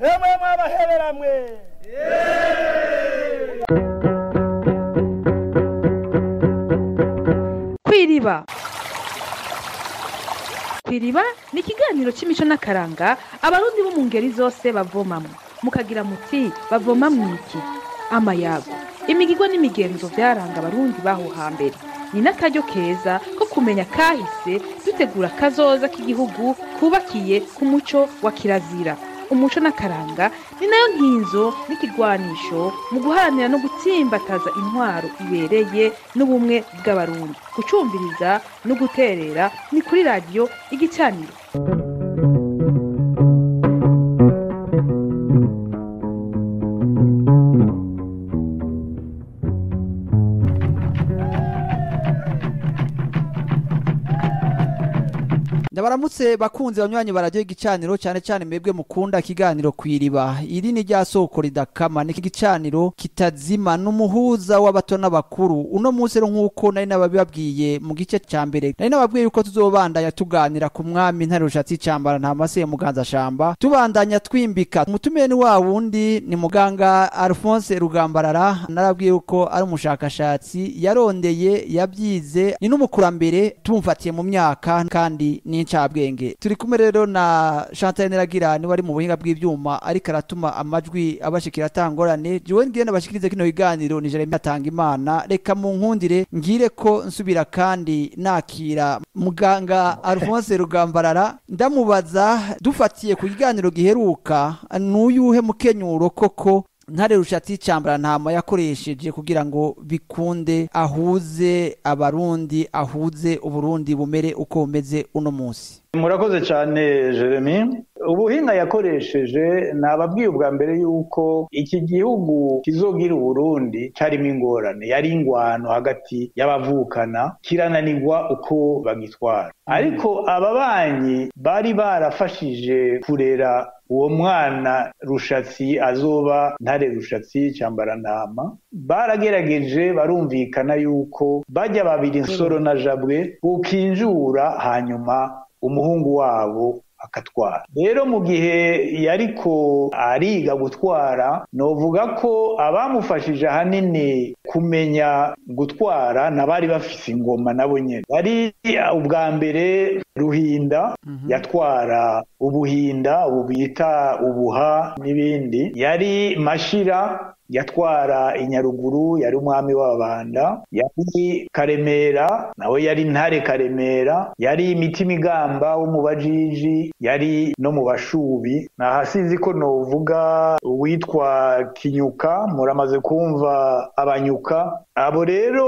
emwe mwabaheberamwe kwiriba. Kwiriba ni ikiganiro cy'imico n'akaranga abarundi bo mu ngeri zose bavomamo. Mukagira muti bavoma mu iki? Amayago. Imigirwa n'imigenzo byaranga abarundi baho hambere. Ni n'akaryo keza ko kumenya kahise dutegura kazoza k'igihugu kubakiye ku muco wa kirazira. Umuco n'akaranga ni na yo nkinzo n'ikigwanisho mu guharanira no gutsimbataza intwaro ibereye n'ubumwe bw'abarundi gucumbiriza no guterera ni kuri radiyo igicaniro. Ndabaramutse bakunze banywanyi baradiyo igicaniro cyane cyane mwebwe mukunda ikiganiro ku iriba. Iri ni rya soko ridakama. Ni igicaniro kitazima n'umuhuza w'abato n'abakuru. Uno munsi rero nk'uko nari nababibabwiye mu gice cya mbere nari nababwiye yuko tuzobandanya tuganira ku mwami ntare rushatsi cyambara nta mase muganza shamba. Tubandanya twimbika. Umutumire ni wa wundi ni muganga alphonse rugambarara. Narabwiye yuko ari umushakashatsi. Yarondeye yabyize. Ni n'umukurambere tumufatiye mu myaka kandi ni incabwenge turi kumwe rero na Chantal Neragira ni wari mu buhinga bw'ivyuma ariko aratuma amajwi abashikira atangorane. Jewe ngiye nabashikirize kino biganiro ni Jeremy atanga imana reka mu nkundire ngire ko nsubira kandi nakira. Muganga Alphonse Rugambarara ndamubaza dufatiye ku kiganiro giheruka n'uyuhe mukenyuro koko ntare rushatsi cyambara ntama yakoresheje kugira ngo bikunde ahuze abarundi ahuze uburundi bumere uko bumeze uno munsi. Murakoze cyane jeremy. Ubuhinga yakoresheje nababwiye ubwa mbere yuko iki gihugu kizogira uburundi cyarimo ingorane. Yari ingwano hagati y'abavukana kirananirwa uko bagitwara. Ariko ababanyi bari barafashije kurera uwo mwana rushatsi azoba ntare rushatsi cyambarantama baragerageje barumvikana yuko bajya babiri nsoro na jabwe bukinjura hanyuma umuhungu wabo akatwara. Rero mu gihe yariko ariga gutwara novuga ko abamufashije ahanini kumenya gutwara nabari bafise ingoma nabo nyene. Bari ubwa mbere ruhinda yatwara ubuhinda ubu bita ubuha n'ibindi. Yari mashira yatwara inyaruguru yari umwami w'ababanda yari karemera nawe yari ntare karemera yari imitima igamba wo mu bajiji yari no mu bashubi. Nahasizi ko novuga uwitwa kinyuka muramaze kumva abanyuka. Abo rero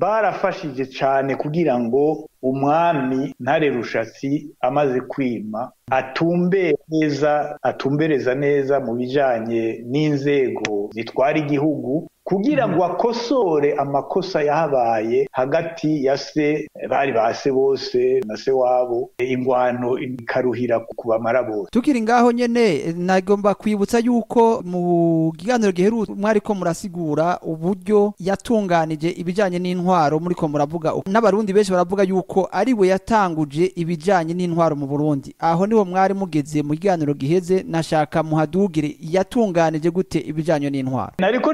barafashije cyane kugira ngo umwami ntare rushatsi amaze kwima atumbere neza atumbereza neza mu bijanye n'inzego zitwara igihugu. Kugira ngo akosore amakosa yahabaye hagati ya se bari ba se bose na se wabo ingwano ikaruhira kubamara bose. Tukiri ngaho nyene nagomba kwibutsa yuko mu kiganiro giheruka mwariko murasigura uburyo yatunganije ibijanye n'intwaro muriko muravuga n'abarundi benshi baravuga yuko ari we yatanguje ibijanye n'intwaro mu Burundi. Aho ni ho mwari mugeze mu kiganiro giheze nashaka muhadugire yatunganije gute ibijanye n'intwaro? Nariko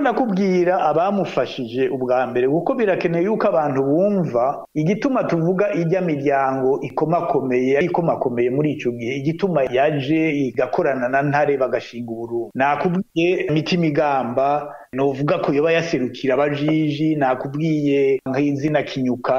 ndakubwira abamufashije ubwa mbere. Kuko birakeneye yuko abantu bumva igituma tuvuga ijya miryango ikomakomeye ikomakomeye muri ico gihe. Igituma yaje igakorana na ntare bagashinga uburundi nakubwiye imitima igamba novuga ko yoba yaserukira abajiji nakubwiye nk'izina kinyuka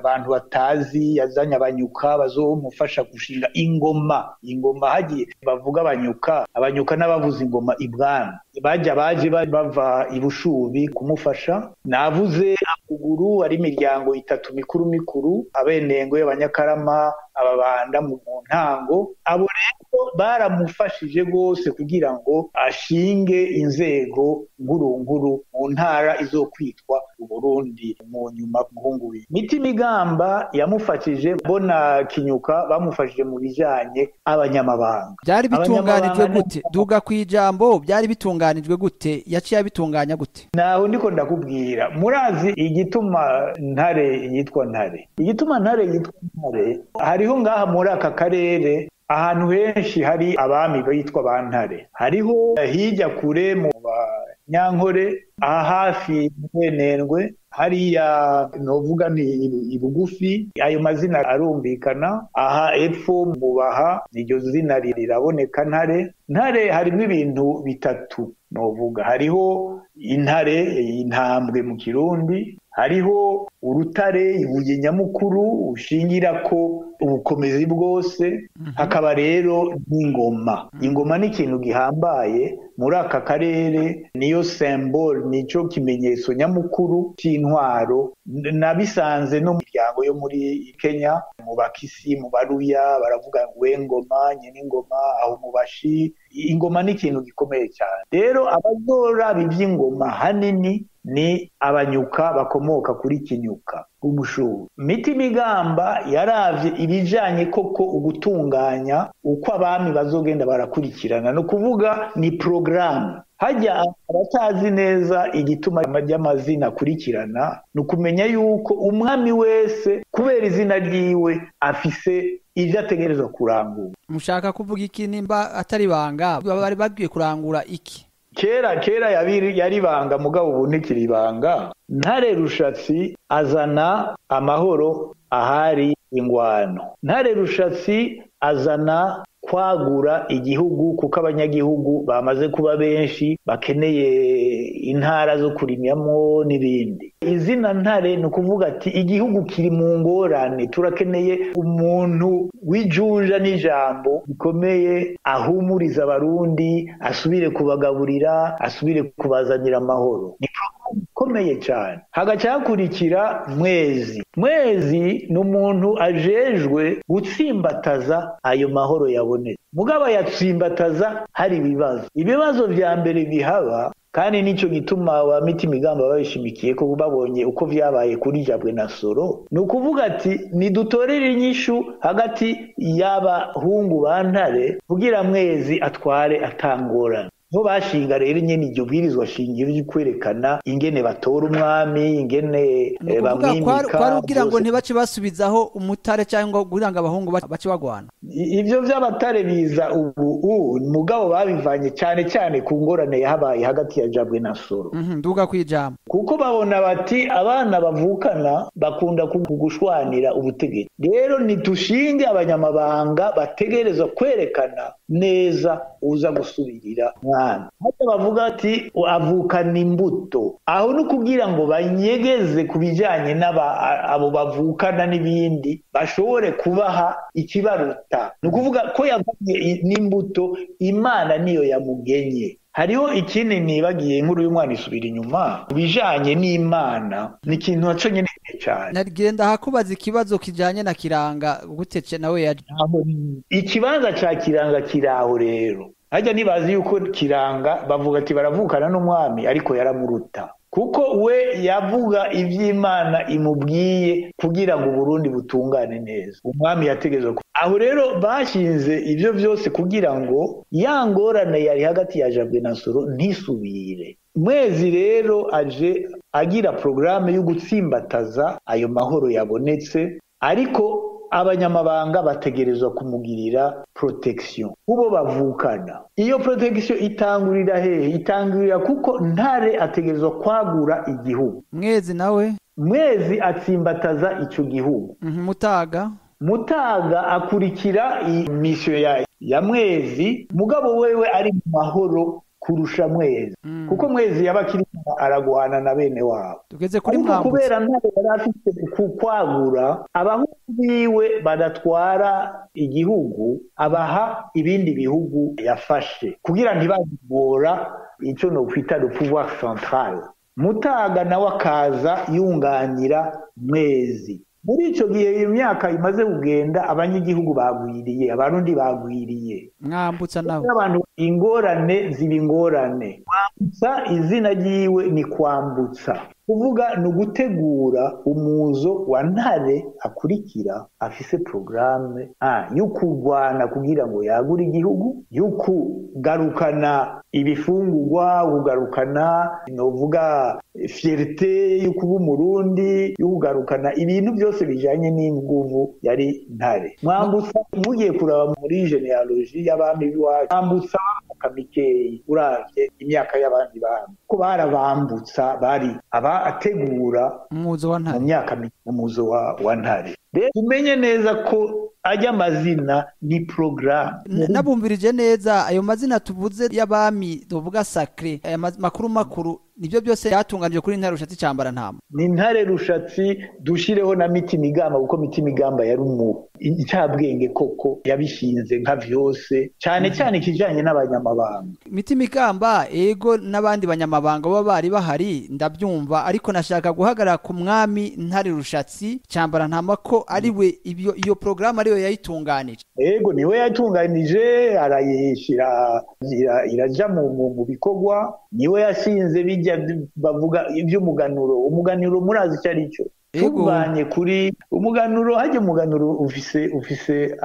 abantu batazi yazanye abanyuka bazomufasha gushinga ingoma. Ingoma hagiye bavuga abanyuka abanyuka n'abavuza ingoma ibwami bajya baje bava ibushubi kumufasha. Navuze akuguru ari imiryango itatu mikuru mikuru abenengwe abanyakarama ababanda mu ntango abo rero baramufashije rwose kugira ngo ashinge inzego ngurunguru mu ntara izokwitwa uburundi mu nyuma guhunguye mitima igamba yamufashije bona kinyuka bamufashije mu bijanye abanyamabanga byari bitunganijwe gute? Duga ku ijambo byari bitunganijwe gute? Yaciye abitunganya gute? Naho ndiko ndakubwira murazi igituma ntare yitwa ntare. Igituma ntare yitwa ntare hariho ngaha muri aka karere ahantu henshi hari abami bitwa ba ntare. Hariho hirya kure mu banyankore aha hafi mwenendwe hariya novuga ni ibugufi ayo mazina arumvikana aha epfo mubaha iryo zina riraboneka ntare. Ntare harimo ibintu bitatu novuga. Hariho intare intambwe mu kirundi hariho urutare ibuye nyamukuru ushingira ko ubukomezi bwose. Hakaba rero n'ingoma. Ingoma ni ikintu gihambaye muri aka karere. Niyo sembole ni cyo kimenyetso nyamukuru cy'intwaro nabisanze no mu miryango yo muri kenya mu bakisi mu baruya baravuga wengoma nyeningoma aho mu bashi. Ingoma ni ikintu gikomeye cyane. Rero abazoraba iby'ingoma hanini ni abanyuka bakomoka kuri kinyuka. Umushubu miti migamba yaravye ibijanye koko ugutunganya uko abami bazogenda barakurikirana. Ni ukuvuga ni porogaramu hajya abatazi neza igituma ry'amazina akurikirana ni ukumenya yuko umwami wese kubera izina ryiwe afise ibyo ategerezwa kurangura. Mushaka kuvuga iki? Nimba atari banga bari babwiye kurangura iki? Kera kera yari ibanga mugabo ubu ntikiri ibanga. Ntare rushatsi azana amahoro ahari ingwano. Ntare rushatsi azana kwagura igihugu kuko abanyagihugu bamaze kuba benshi bakeneye intara zo kurimyamo n'ibindi. Izina ntare ni ukuvuga ati igihugu kiri mu ngorane. Turakeneye umuntu w'ijunja n'ijambo bikomeye ahumuriza abarundi asubire kubagaburira asubire kubazanira amahoro. Ni ikomeye cyane. Hagaca hakurikira mwezi. Mwezi ni umuntu ajejwe gutsimbataza ayo mahoro yabonetse. Mugabo yatsimbataza hari ibibazo. Ibibazo vya mbere bihaba kandi ni cyo gituma abamiti imigamba babishimikiye ko babonye uko vyabaye kuri jabwe na soro ni ukuvuga ati nidutorere inyishu hagati y'abahungu ba ntare kugira mwezi atware atangorana bo bashinga rero nyene iryo bwirizwa shingiro ryo kwerekana ingene batora umwami ingene bamwimika kwari ugira ngo ntibace basubizaho umutare cyangwa kugira ngo abahungu bace bagwana. Ivyo vy'abatare biza ubu mugabo babivanye cyane cyane ku ngorane yahabaye hagati ya jabwe na soro. Nduga kwijambo kuko babona bati abana bavukana bakunda kugushwanira ubutegetsi. Rero nitushinge abanyamabanga bategerezwa kwerekana neza uza gusubirira mwana hata bavuga ati avukana imbuto. Aho ni ukugira ngo banyegeze ku bijyanye n'abo bavukana n'ibindi bashobore kubaha ikibaruta. Ni ukuvuga ko yavuye n'imbuto imana niyo yamugenye. Hariho ikindi nibagiye inkuru y'umwana isubira inyuma. Bijanye n'imana ni ikintu naco nyene cyane. Nagenda hakubaza ikibazo kijanye na kiranga gutece nawe yaje ikibanza ca kiranga kiraho rero. Hajya nibazi yuko kiranga bavuga ati baravukana n'umwami ariko yaramuruta kuko we yavuga iby'imana imubwiye kugira ngo uburundi butungane neza. Umwami yategezwa aho rero bashinze ibyo byose kugira ngo ya ngorane yari hagati ya jabwe na soro ntisubire. Mwezi rero aje agira porogaramu yo gutsimbataza ayo mahoro yabonetse ariko abanyamabanga bategerezwa kumugirira protection. Kubo bavukana. Iyo protection itangurira hehe itangurira kuko ntare ategerezwa kwagura igihugu. Mwezi nawe mwezi atsimbataza ico gihugu. Mutaga. Mutaga akurikira misiyo ya, ya mwezi. Mugabo wewe ari mu mahoro kurusha mwezi. Mm. kuko mwezi yaba akiri aragwana na bene wabo. Tugeze kuri mwambutse kubera ntare yari afite kukwagura abahungu biwe badatwara igihugu abaha ibindi bihugu yafashe. Kugira ntibagora icyo no kwita le pouvoir central. Mutaga nawe akaza yunganira mwezi. Muri icyo gihe iyo myaka imaze kugenda abanyagihugu bagwiriye abarundi bagwiriye. Mwambutsa nawe ingorane ziba ingorane. Kwambutsa izina ryiwe ni kwambutsa. Kuvuga ni ugutegura umuzo wa ntare akurikira afise porogaramu yo kurwana kugira ngo yagure igihugu yo kugarukana ibifungurwa kugarukana novuga fierite yo kuba umurundi yo kugarukana ibintu byose bijanye n'inguvu yari ntare. Mwambutsa mugiye kuraba muri genealogy y'abami b'iwacu. Mwambutsa bamuka mikeyi uravye imyaka y'abandi bami ko barabambutsa bari abategura umuzo wa mu ntare myaka mi- umuzo wa, wa ntare. Rero umenye neza ko ajya amazina ni porogaramu nabumvirije neza ayo mazina tuvuze y'abami tuvuga sacre aya ma- makuru makuru ni byo byose yatunganije kuri ntare rushatsi cyambara ntama. Ni ntare rushatsi dushireho na miti migamba kuko miti migamba yari umu incabwenge koko yabishinze nka vyose cyane cyane ikijanye n'abanyamabanga. Imitima ikamba ego n'abandi banyamabanga baba bari bahari ndabyumva ariko nashaka guhagarara ku mwami ntare rushatsi cyambara ntama ko ari we iyo porogaramu ariyo yayitunganije. Ego ni we yatunganije arayishyira ira- iraja mu, bikorwa ni we yashinze bijya bavuga iby'umuganuro. Umuganuro murazi icyo ari cyo. Tuvanye kuri umuganuro hajya umuganuro ufise ufise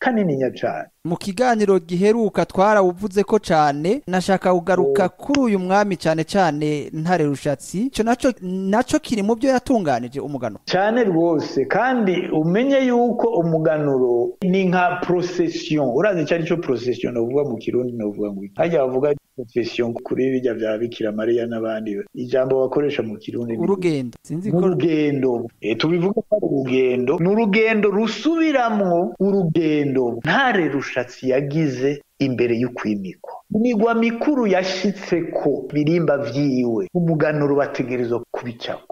akamaro kanininya cyane mu kiganiro giheruka twarawuvuze ko cyane nashaka kugaruka kuri uyu mwami cyane cyane ntare rushatsi. Icyo naco kiri mu byo yatunganije umugano. Cyane rwose kandi umenye yuko umuganuro ni nka procession. Urazi icyo ari cyo procession novuga mu kirundi novuga ngo hajya bavuga procession kuri bijya bya bikira mariya n'abandi. Ijambo bakoresha mu kirundi urugendo. Sinzi ko n'urugendo Eh, tubivuga ko urugendo. Ni urugendo rusubiramwo urugendo. Ntare rushatsi yagize imbere y'ukwimikwa imigwa mikuru yashitse ko birimba vyiwe. Umuganuro bategerezwa kubicako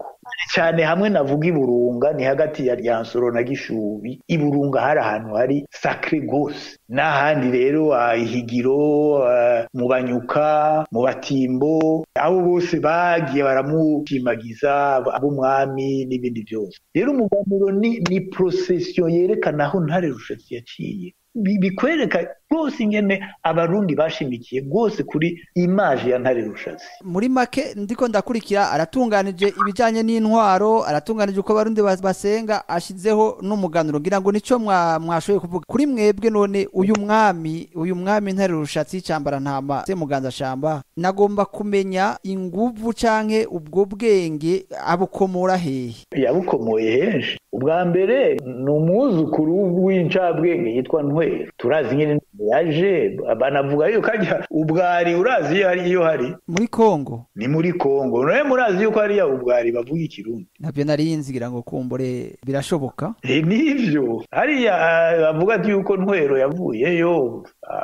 cyane hamwe navuga iburunga ni hagati ya ryansoro na gishubi. Iburunga hari ahantu hari sacre gose n'ahandi rero ah, ihigiro ah, mu banyuka mu batimbo abo bose bagiye baramushimagiza ab'umwami n'ibindi byose. Rero umuganuro ni ni procession yerekana aho ntare rushatsi yaciye. Bi- bikwereka rwose ingene abarundi bashimikiye rwose kuri imaje ya ntare rushatsi. Muri make ndiko ndakurikira aratunganije ibijyanye n'intwaro aratunganije uko abarundi bas- basenga ashizeho n'umuganuro ngira ngo ni cyo mwa- mwashoboye kuvuga. Kuri mwebwe none uyu mwami uyu mwami ntare rushatsi cyambara ntama se muganza shamba nagomba kumenya inguvu canke ubwo bwenge abukomora hehe? Yabukomoye henshi. Ubwa mbere ni umwuzukuru w'incabwenge yitwa ntwero turazi nyine yaje banavuga yuko ajya ubwari urazi iyo hari iyo hari. Muri kongo ni muri kongo nawe murazi yuko hariya ubwari bavuga ikirundi. Nabyo nari nzigira ngo kumbure birashoboka? Eh, nivyo. Hariya ah, bavuga yuko ntwero yavuyeyo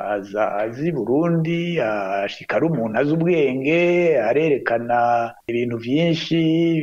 aza azi burundi ashika ari umuntu azi ubwenge arerekana ibintu vyinshi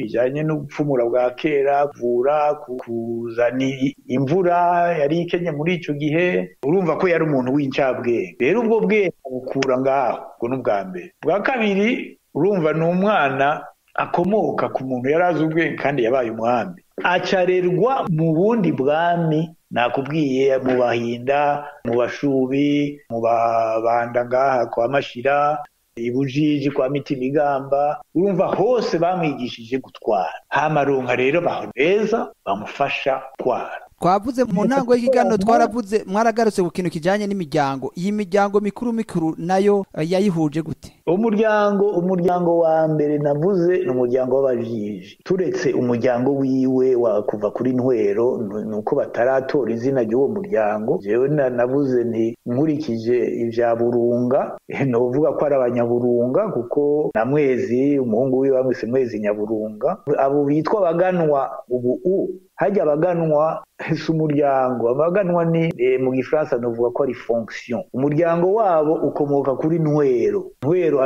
bijanye n'ubupfumura bwa kera kuvura ku- kuzana imvura yari ikenye muri ico gihe. Urumva ko yari umuntu w'incabwenge rero ubwo bwenge bukura ngaho ubwo ni ubwa mbere. Bwa kabiri urumva ni umwana akomoka ku muntu yari azi ubwenge kandi yabaye umwami. Acarerwa mu bundi bwami nakubwiye mu bahinda mu bashubi mu babanda ngaha kwa mashira ibujiji kwa mitimigamba. Urumva hose bamwigishije gutwara. Hamaronka rero bahoneza bamufasha gutwara twavuze mu ntango y'ikiganiro twaravuze mwaragarutse ku kintu kijyanye n'imiryango. Iyi miryango mikuru mikuru na yo eh, yayihuje gute? Umuryango umuryango wa mbere navuze ni umuryango w'abajiji. Turetse umuryango wiwe wa kuva kuri ntwero ni uko bataratora izina ry'uwo muryango. Jewe na- navuze nti nkurikije ibya burunga ni uvuga ko ari abanyaburunga kuko na mwezi umuhungu wiwe bamwise mwezi nyaburunga. Abo bitwa abaganwa ubu u hajya abaganwa si umuryango. Abaganwa ni eh, mu gifaransa novuga ko ari fonction. Umuryango wabo ukomoka kuri ntwero. Ntwero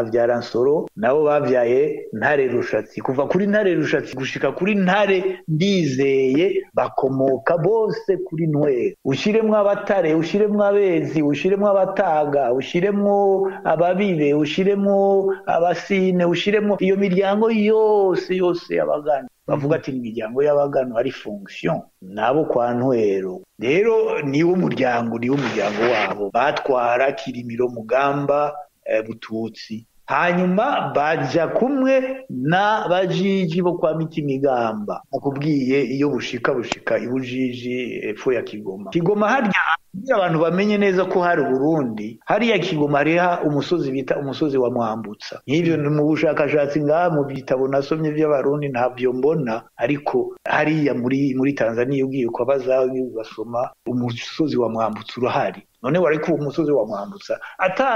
avyara nsoro nabo bavyaye ntare rushatsi kuva kuri ntare rushatsi gushika kuri ntare ndizeye bakomoka bose kuri ntwero. Ushiremwo abatare ushiremwo abezi ushiremwo abataga ushiremwo ababibe ushiremwo abasine ushiremwo iyo miryango yose yose y'abagana. Bavuga ati imiryango y'abagano ari fonction nabo kwa ntwero. Rero niwo muryango niwo muryango wabo. Batwara kirimiro mugamba eh, bututsi. Hanyuma baja kumwe na bajiji bo kwa mitimigamba. Nakubwiye iyo bushika bushika ibujiji epfo ya kigoma. Kigoma harya kugira abantu bamenye neza ko hari Burundi hariya Kigoma hariha umusozi bita umusozi wa Mwambutsa. Nk'ivyo mu bushakashatsi ngaha mu bitabo nasomye by'abarundi ntabyo mbona ariko hariya muri muri Tanzania ugiye kwabaza ugasoma umusozi wa Mwambutsa urahari. None wari ku umusozi wa Mwambutsa. Ata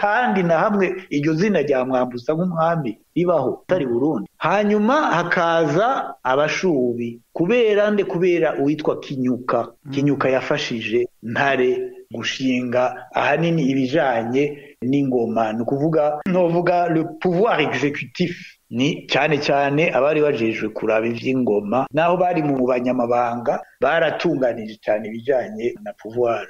handi na hamwe iryo zina rya Mwambutsa nk'umwami ribaho atari Burundi hanyuma hakaza abashubi. Kubera nde? Kubera uwitwa Kinyuka. Kinyuka yafashije ntare gushinga ahanini ibijanye n'ingoma. Ni ukuvuga novuga le pouvoir exécutif. Ni cyane cyane abari bajejwe kuraba ivy'ingoma naho bari mu banyamabanga baratunganije cyane ibijanye na pouvoir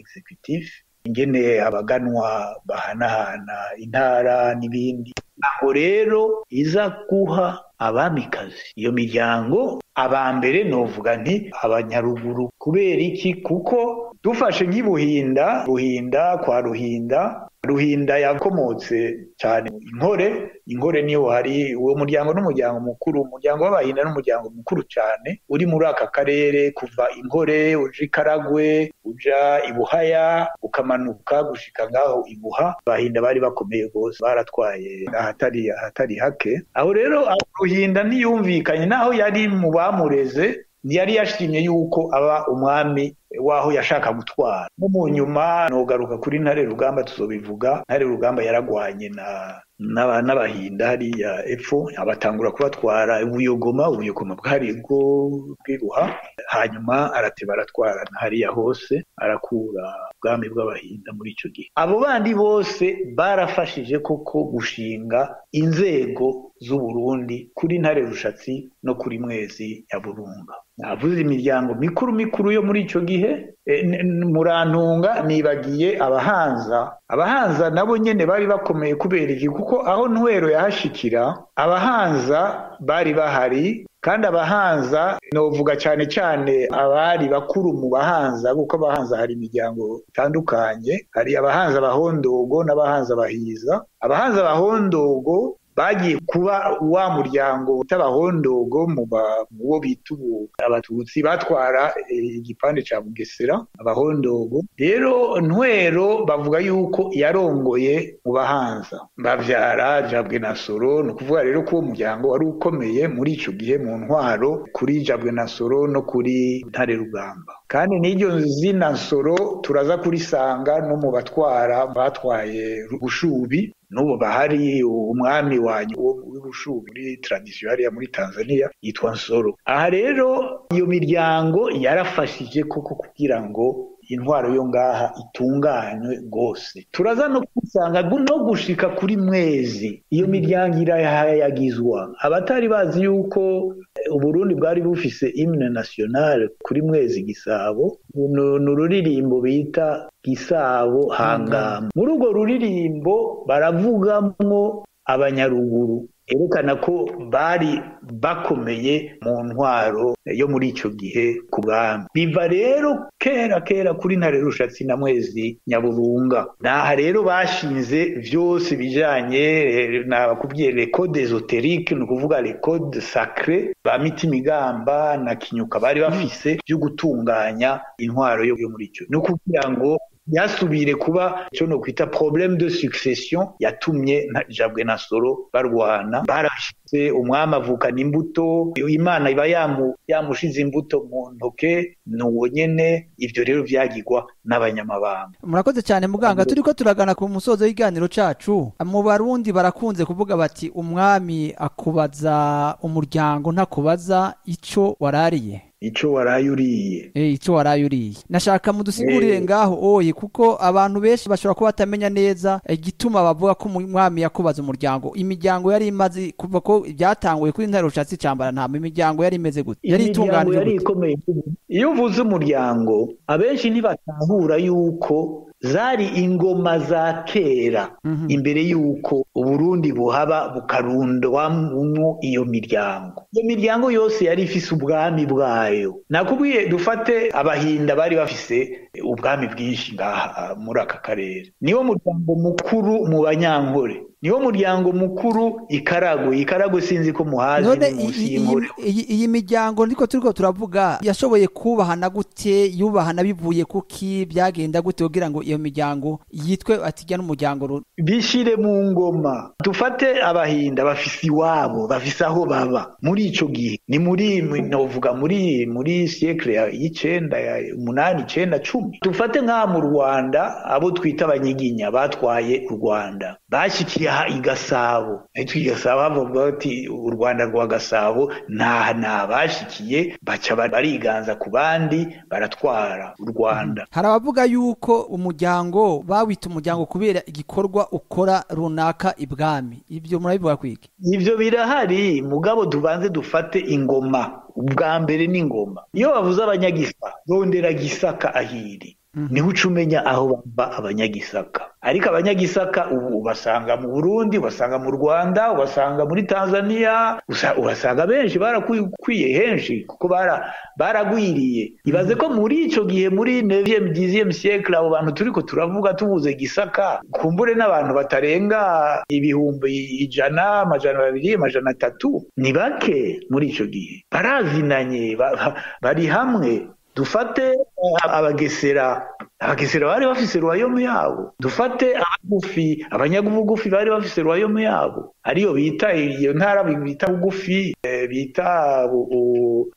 exécutif ingene abaganwa bahanahana intara n'ibindi. Aho rero iza guha abamikazi iyo miryango aba mbere novuga nti abanyaruguru kubera iki? Kuko dufashe nk'ibuhinda buhinda kwa ruhinda ruhinda yakomotse cyane inkore inkore niyo hari uwo muryango n'umuryango mukuru umuryango w'abahinda n'umuryango mukuru cyane uri muri aka karere kuva inkore uja ikaragwe uja ibuhaya ukamanuka gushika ngaho ibuha abahinda bari bakomeye rwose baratwaye ahatari ahatari hake. Aho rero ruhinda ntiyumvikanye naho yari mu bamureze ntiyari yashimye yuko aba umwami waho yashaka gutwara. No mu nyuma nogaruka kuri ntare rugamba tuzobivuga. Ntare rugamba yaragwanye na n'abahinda hariya epfo abatangura kubatwara ubuyogoma ubuyogoma bwari bwo bw'iruha hanyuma arateba aratwara hariya hose arakura ubwami bw'abahinda muri icyo gihe. Abo bandi bose barafashije koko gushinga inzego z'uburundi kuri ntare rushatsi no kuri mwezi ya burunga. Navuze imiryango mikuru mikuru yo muri icyo gihe murantunga nibagiye abahanza. Abahanza nabo nyene bari bakomeye kubera iki? Kuko aho ntwero yahashikira abahanza bari bahari kandi abahanza novuga cyane cyane abari bakuru mu bahanza kuko abahanza hari imiryango itandukanye. Hari abahanza bahondogo n'abahanza bahiza abahanza bahondogo bagiye kuba wa muryango utabahondogo mu bo bita ubu abatutsi batwara igipande cya bugesera abahondogo. Rero ntwero bavuga yuko yarongoye mu bahanza. Bavyara jabwe na soro ni ukuvuga rero ko uwo muryango wari ukomeye muri ico gihe mu ntwaro kuri jabwe na soro no kuri ntare rugamba. Kandi n'iryo zina nsoro turaza kurisanga no mu batwara batwaye bushubi. N'ubu bahari umwami wanyu w'ubushubi muri tradisiyo hariya muri tanzania yitwa nsoro. Aha rero iyo miryango yarafashije koko kugira ngo intwaro yo ngaha itunganywe rwose. Turaza no kusanga no gushika kuri mwezi. Iyo miryango irayagizwa abatari bazi yuko uburundi bwari bufise imne nationale kuri mwezi gisabo. Ni ururirimbo bita gisabo hangama muri urwo ruririmbo baravugamwo abanyaruguru. Erekana ko bari bakomeye mu ntwaro yo muri icyo gihe ku bwami. Biva rero kera kera kuri ntare rushatsi na mwezi nyaburunga. Naha rero bashinze byose bijanye nabakubwiye recode esoterique ni ukuvuga recode sacre ba mitimigamba na kinyuka bari bafise byo gutunganya intwaro yo muri icyo. Ni ukugira ngo yasubire kuba icyo no kwita problème de succession yatumye jabwe na soro barwana. Barashize umwami avukana imbuto imana iba yamu yamushize imbuto mu ntoke nuwo nyene. Ivyo rero vyagirwa n'abanyamabanga. Murakoze cyane muganga. Turiko turagana ku musozo w'iganiro cacu. Mu barundi barakunze kuvuga bati umwami akubaza umuryango ntakubaza ico warariye. Ico waraye uriye. Eh ico waraye uriye. Nashaka mudusigurire ngaho oye kuko abantu benshi bashobora kuba batamenya neza igituma bavuga ko umwami yakubaza umuryango. Imiryango yari imaze kuva ko byatanguye kuri ntare rushatsi cambara nta imiryango yari imeze gute? Yari itunganije ikomeye. Iyo uvuze umuryango abenshi ntibatahura yuko zari ingoma za kera. Imbere y'uko uburundi buhaba bukarundwamwo iyo miryango. Iyo miryango yose yari ifise ubwami bwayo. Nakubwiye dufate abahinda bari bafise ubwami bwinshi ngaha muri aka karere. Niwo muryango mukuru mu banyankore. Niwo muryango mukuru ikarago ikarago sinzi ko muhazi munsi iyi- iyi- miryango niko turiko turavuga yashoboye kubahana gute yubahana bivuye kuki byagenda gute kugira ngo iyo miryango yitwe atijya n'umuryango bishire mu ngoma. Dufate abahinda bafise iwabo bafise aho baba. Muri ico gihe. Ni muri novuga muri muri ya- y'icenda umunani icenda cumi. Dufate nk'aha mu rwanda abo twita abanyiginya batwaye u rwanda. Bashikiye aha i gasabo. Ahitwa i gasabo bavuga bati u rwanda rwa gasabo nta nta bashikiye baca ba- bariganza ku bandi baratwara u rwanda. Hari abavuga yuko umuryango bawita umuryango kubera igikorwa ukora runaka ibwami. Ibyo murabivuga kwiki? Ivyo birahari. Mugabo tubanze dufate ingoma. Ubwa mbere ni ingoma. Iyo bavuze abanyagisaka rondera gisaka ahiri. Ni ho uca umenya aho bava abanyagisaka. Ariko abanyagisaka ubu ubasanga mu burundi ubasanga mu rwanda ubasanga muri tanzania ubasanga benshi barakwiye henshi kuko bara- baragwiriye. Ibaze ko muri ico gihe muri 9e 10e siècle abo bantu turiko turavuga tubuze gisaka kumbure n'abantu batarenga ibihumbi ijana amajana babiri amajana atatu ni bake muri ico gihe. Barazinanye ba- ba- bari hamwe. Dufate eh, abagesera abagesera bari bafise ruwayomu yabo. Dufate abagufi abanyabugufi bari bafise ruwayomu yabo. Ariyo bita iyo ntara bita bugufi eh, bita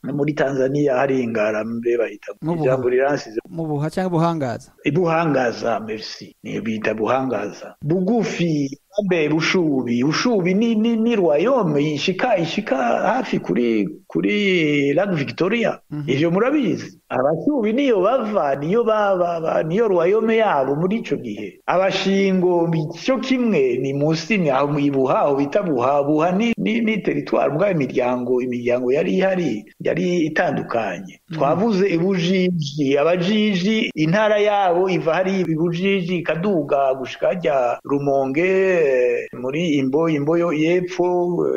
muri tanzania hari ingarambe bahita ijambo riransize mu buha cyangwa buhangaza? Buhangaza merci. Niyo bita buhangaza. Bugufi ambe bushubi. Bushubi ni ni, ni royaume ishika ishika hafi kuri kuri Lake Victoria. Ivyo murabizi. Abashubi niyo bava niyo baba ba- niyo royaume yabo muri ico gihe. Abashingo cyo kimwe ni munsi ni aho ibuha aho bita buha buha ni ni, ni territoire. Mbwa imiryango imiryango yari ihari yari itandukanye. Twavuze ibujiji abajiji intara yabo iva hari ibujiji ikaduga gushika hajya rumonge muri imbo imbo yo yepfo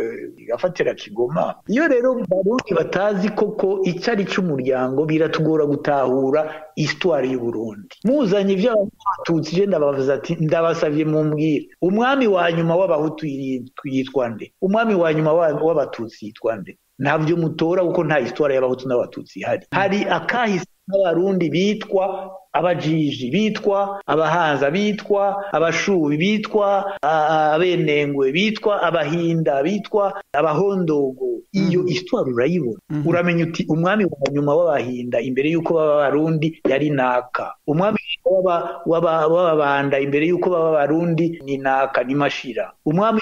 eh, igafatira kigoma. Iyo rero barundi batazi koko icyo ari cy'umuryango biratugora gutahura histoire y'u Burundi. Muzanye ibyo abatutsi je ndabavuze ati ndabasavye mumbwire umwami wa nyuma w'abahutu yiri- yitwa nde? Umwami wa nyuma wa- w'abatutsi yitwa nde? Ntabyo mutora kuko nta histoire y'abahutu n'abatutsi ihari. Hari akahise n'abarundi bitwa abajiji bitwa abahanza bitwa abashubi bitwa abenengwe bitwa abahinda bitwa abahondogo. Iyo histoire urayibona uramenya uti umwami wa nyuma w'abahinda imbere y'uko baba abarundi yari naka umwami w'aba- w'aba- w'ababanda imbere y'uko baba abarundi ni naka ni mashira. Umwami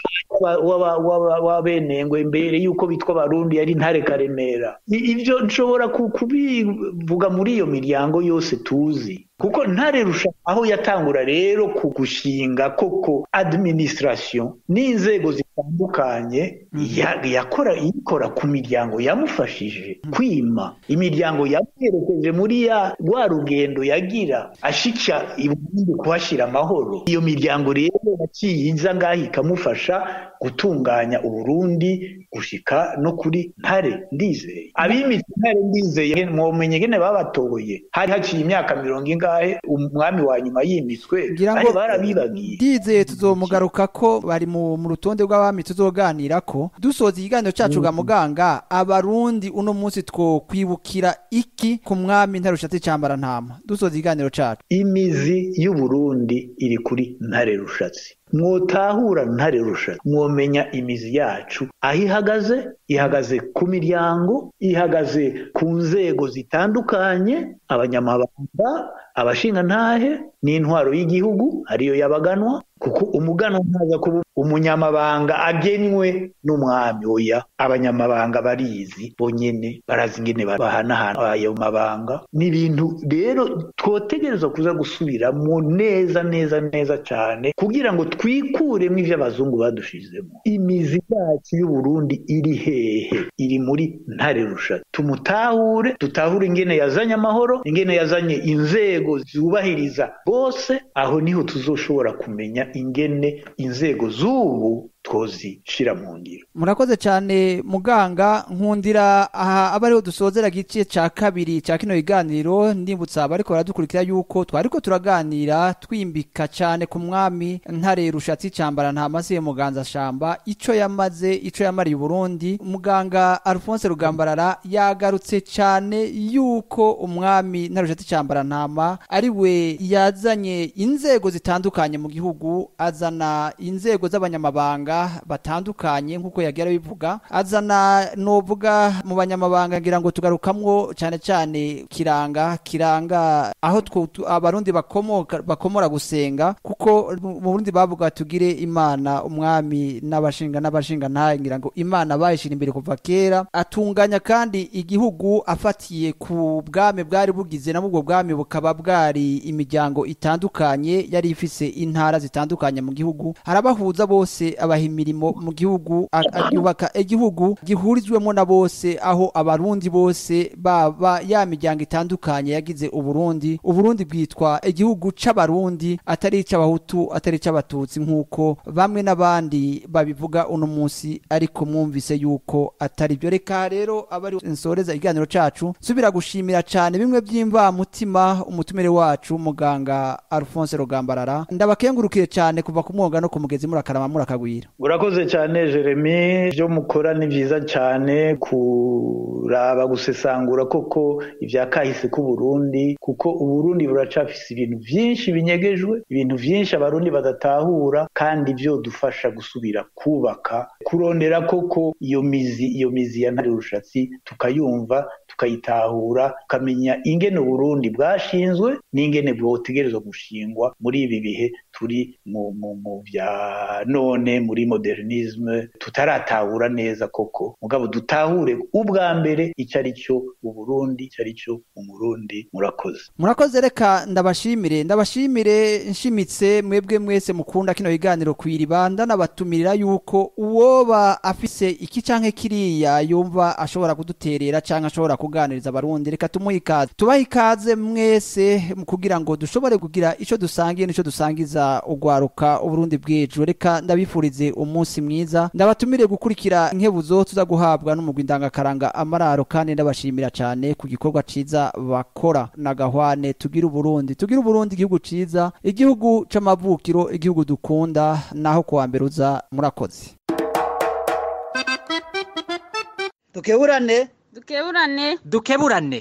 w'abenengwe imbere y'uko bitwa abarundi yari ntare karemera. Ibyo nshobora ku- kubivuga muri iyo miryango yose tuzi. Kuko ntare rusha aho yatangura rero ku gushinga koko administration n'inzego zitandukanye ya- yakora ikora ku miryango yamufashije kwima. Imiryango yamwerekeje muri ya rwa rugendo yagira ashika iburundi kuhashyira amahoro. Iyo miryango rero yaciye iza ngaho ikamufasha gutunganya uburundi gushika no kuri ntare ndizeye. Abimitse ntare ndizeye mwomenye ngene babatoye hari haciye imyaka mirongo ingahe umwami wa nyuma yimitswe ngira bari ngo barabibagiye. ndizeye tuzomugaruka ko bari mu mu rutonde rw'abami tuzoganira ko dusoza ikiganiro cyacu ga muganga abarundi uno munsi twokwibukira iki ku mwami ntarushatse cyambara ntama? Dusoza ikiganiro cyacu. Imizi y'uburundi iri kuri ntare rushatsi. Mwotahura ntare rushatsi mwomenya imizi yacu. Aho ihagaze? Ihagaze ku miryango ihagaze ku nzego zitandukanye abanyamabanga abashingantahe n'intwaro y'igihugu ariyo yabaganwa kuko umuganwa ntaza kuba umunyamabanga agenwe n'umwami. Oya abanyamabanga barizi bonyene barazi ingene bahanahana ayo mabanga. Ni ibintu rero twotegerezwa kuza gusubiramo neza neza neza cyane kugira ngo twikuremo ivyo abazungu badushizemo. Imizi yacu y'uburundi iri hehe iri muri ntare rusha tumutahure tutahure ingene yazanye amahoro ingene yazanye inzego zubahiriza. Bose aho ni ho tuzoshobora kumenya ingene inzego z'ubu twozishira mu ngiro. Murakoze cyane muganga nkundira aha aba ariho dusozera igice cya kabiri cya kino kiganiro ndibutsa abariko baradukurikira yuko twariko turaganira twimbika cyane ku mwami ntare rushatsi cyambara nta masiye muganza shamba ico yamaze ico yamariye Burundi. Muganga Alphonse Rugambarara yagarutse cyane yuko umwami ntare rushatsi cyambara ntama ari we yazanye inzego zitandukanye mu gihugu azana inzego z'abanyamabanga batandukanye nk'uko yagira bivuga azana novuga mu banyamabanga ngira ngo tugarukamwo cyane cyane kiranga kiranga aho abarundi bakomoka bakomora gusenga kuko mu Burundi bavuga tugire imana umwami n'abashinga n'abashinga ntaye ngira ngo imana bayishira imbere kuva kera atunganya kandi igihugu afatiye ku bwami bwari bugize na ubwo bwami bukaba bwari imiryango itandukanye yari ifise intara zitandukanye mu gihugu harabahuza bose abaha imirimo mu gihugu yubaka igihugu gihurizwemo na bose aho abarundi bose baba ya miryango itandukanye yagize uburundi. Uburundi bwitwa igihugu c'abarundi atari ic'abahutu atari ic'abatutsi nk'uko bamwe n'abandi babivuga uno munsi ariko mwumvise yuko atari byo. Reka rero abari nsoreza ikiganiro cacu nsubira gushimira cane bimwe by'imvamutima umutumire wacu muganga Alphonse Rogambarara ndabakengurukiye cane kuva ku mwonga no ku mugezi murakarama murakagwira. Urakoze cyane jeremy. Ibyo mukora ni byiza cyane. Kuraba gusesangura koko ibya kahise k'uburundi kuko uburundi buracafise ibintu byinshi binyegejwe ibintu byinshi abarundi badatahura kandi byo dufasha gusubira kubaka kurondera koko iyo mizi iyo mizi ya ntare rushatsi tukayumva tukayitahura tukamenya ingene uburundi bwashinzwe n'ingene bwotegerezwa gushingwa muri ibi bihe turi mu bya none muri modernisme. Tutaratahura neza koko. Mugabo dutahure ubwa mbere icyo ari cyo uburundi icyo ari cyo umurundi. Murakoze. Murakoze reka ndabashimire. Ndabashimire nshimitse mwebwe mwese mukunda kino kiganiro kwiriba ndanabatumira yuko uwoba afise iki canke kiriya yumva ashobora kuduterera canke ashobora kuganiriza abarundi. Reka tumuhe ikaze. Tubahe ikaze mwese kugira ngo dushobore kugira ico dusangiye n'ico dusangiza ugwaruka uburundi bw'ejo. Reka ndabifurize umunsi mwiza. Ndabatumire gukurikira inkebuzo tuza guhabwa n'umugwi ndangakaranga amararo kandi ndabashimira cyane ku gikorwa ciza bakora. Na gahwane tugira uburundi. Tugira uburundi igihugu ciza igihugu c'amavukiro igihugu dukunda. Naho kuwa mbere uza murakoze. Dukeburane dukeburane. Dukeburane.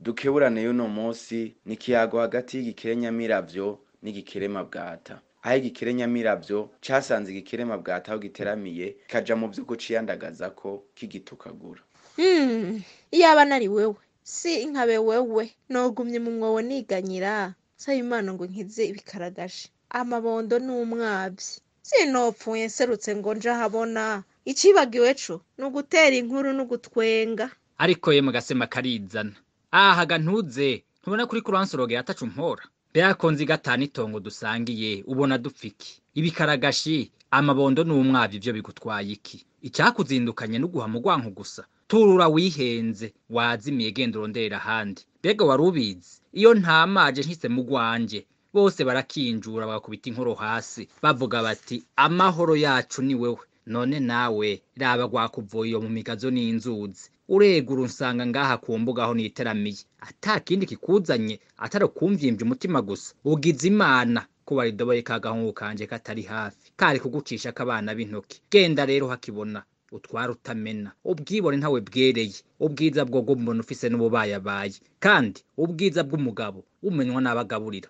Dukeburane y'uno munsi ni ikiyago hagati y'igikerenyamiravyo n'igikirema bwata. Aho igikerenyamiravyo casanze igikirema bwata aho giteramiye kaja mu vyo kuciyandagaza ko kigitukagura Hmm, iyaba nari wewe. Si nkabe wewe nogumye mu mwobo niganyira. Nsaba imana ngo nkize ibikaragaje amabondo n'umwavyi sinopfuye nserutse ngo nje ahabona icibagiwe co? Ni ugutera inkuru n'ugutwenga. Ariko ye mugasema karizana. Ahaga ntuze ntubona kuri kuransorogera atacu mpora. Beakonzi gatanu itongo dusangiye ubona dupfiki ibikaragashi amabondo n'umwavyo ivyo bigutwaye iki? Icyakuzindukanye n'uguha mu gusa. Turura wihenze wazimiye genda uronderera ahandi. Mbega wari iyo ntamaje ntise mu gwanje bose barakinjura bagakubita inkoro hasi. Bavuga bati amahoro yacu ni wewe. None nawe raba gwakuvuye iyo mu migazo n'inzuzi. Uregura unsanga ngaha ku mbuga aho niteramiye. Ata kindi kikuzanye atari ukumvyimvya umutima gusa. Ugize imana. Kuba ridoboye ka gahungu kanje katari hafi. Kari kugucisha akabana b'intoki genda rero hakibona. Utwara utamena ubwibone ntawe bwereye. Ubwiza bwo bw'umuntu ufise n'ububayabaye kandi ubwiza bw'umugabo umenywa n'abagaburira.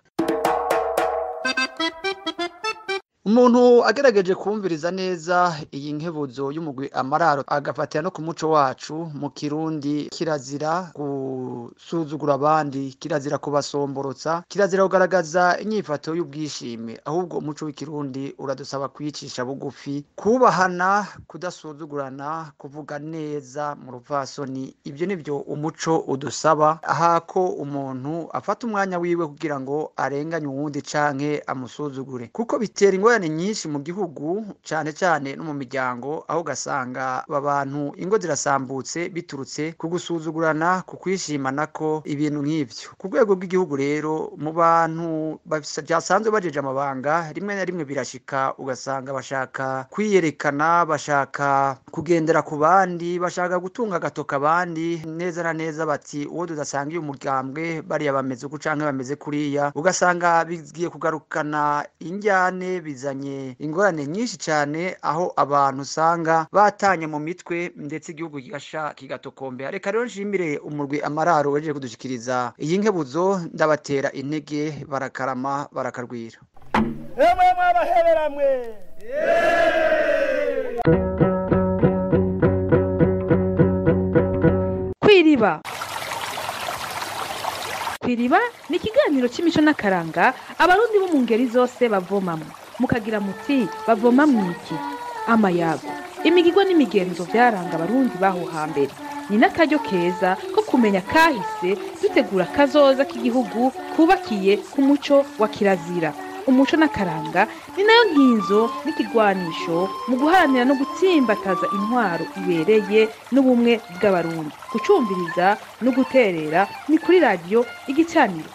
Umuntu agerageje kumviriza neza iyi nkebuzo y'umugwi amararo agafatira no ku muco wacu mu kirundi kirazira gusuzugura abandi kirazira kubasomborotsa kirazira kugaragaza inyifato y'ubwishime. Ahubwo umuco w'ikirundi uradusaba kwicisha bugufi kubahana kudasuzugurana kuvuga neza mu ruvasoni ibyo ni byo umuco udusaba. Aha ko umuntu afata umwanya wiwe kugira ngo arenganye uwundi canke amusuzugure. Kuko bitera ingorane ingorane nyinshi mu gihugu cyane cyane no mu miryango aho ugasanga aba bantu ingo zirasambutse biturutse ku gusuzugurana ku kwishimana ko ibintu nk'ibyo ku rwego rw'igihugu rero mu bantu basanzwe bajeje amabanga rimwe na rimwe birashika ugasanga bashaka kwiyerekana bashaka kugendera ku bandi bashaka gutunga agatoka abandi neza na neza bati uwo tudasangiye umugambwe bariya bameze uku canke bameze kuriya. Ugasanga bigiye kugarukana injyane bizanye ingorane nyinshi cyane aho abantu usanga batanye mu mitwe ndetse igihugu kigasha kigatokombera. Reka rero nshimire umurwi amararo wejeje kudushikiriza iyi nkebuzo ndabatera intege barakarama barakarwira. Emwe mwabaheberamwe kwiriba. Kwiriba ni ikiganiro cy'imico n'akaranga abarundi bo mu ngeri zose bavomamo mukagira muti bavoma mu iki? Amayago imigigwa n'imigenzo byaranga abarundi baho hambere. Ni n'akaryo keza ko kumenya kahise dutegura kazoza k'igihugu kubakiye ku muco wa kirazira. Umuco n'akaranga ni na yo nkinzo n'ikigwanisho mu guharanira no gutsimbataza intwaro ibereye n'ubumwe bw'abarundi. Gucumbiriza no guterera ni kuri radiyo igicaniro.